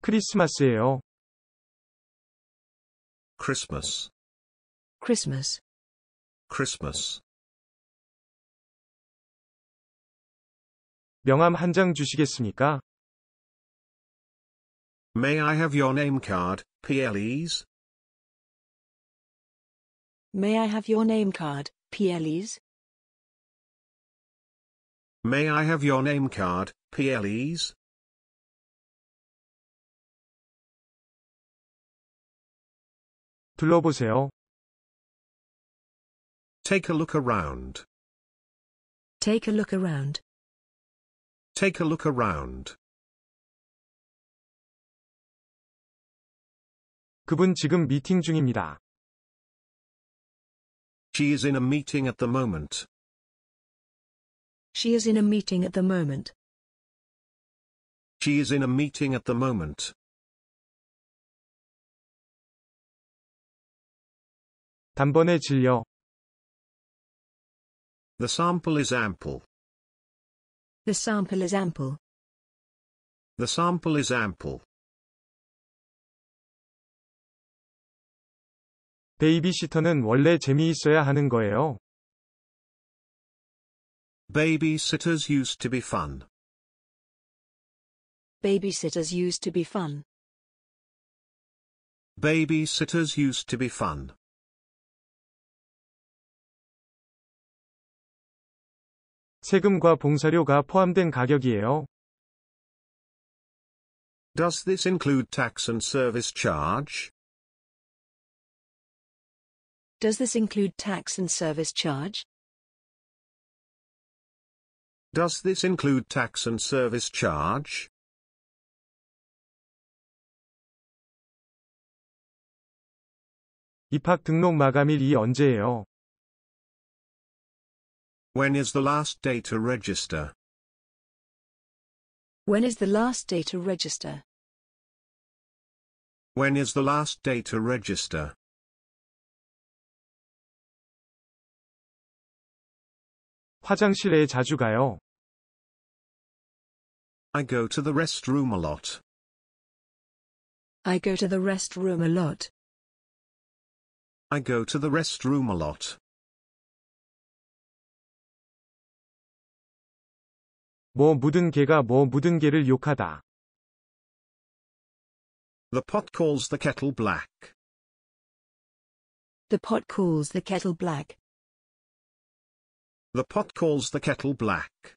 크리스마스예요. Christmas. Christmas. Christmas. 명함 한 장 주시겠습니까? May I have your name card, PLEs? May I have your name card, PLEs? May I have your name card, PLEs? 둘러보세요. Take a look around. Take a look around. Take a look around. 그분 지금 미팅 중입니다. She is in a meeting at the moment. She is in a meeting at the moment. She is in a meeting at the moment. 단번에 질려. The sample is ample. The sample is ample. The sample is ample. 베이비시터는 원래 재미있어야 하는 거예요. Babysitters used to be fun. Babysitters used to be fun. Babysitters used to be fun. 세금과 봉사료가 포함된 가격이에요. Does this include tax and service charge? Does this include tax and service charge? Does this include tax and service charge? 입학 등록 마감일이 언제예요? When is the last day to register? When is the last day to register? When is the last day to register? 화장실에 자주 가요. I go to the restroom a lot. I go to the restroom a lot. I go to the restroom a lot. 뭐 묻은 개가 뭐 묻은 개를 욕하다. The pot calls the kettle black. The pot calls the kettle black. The pot calls the kettle black.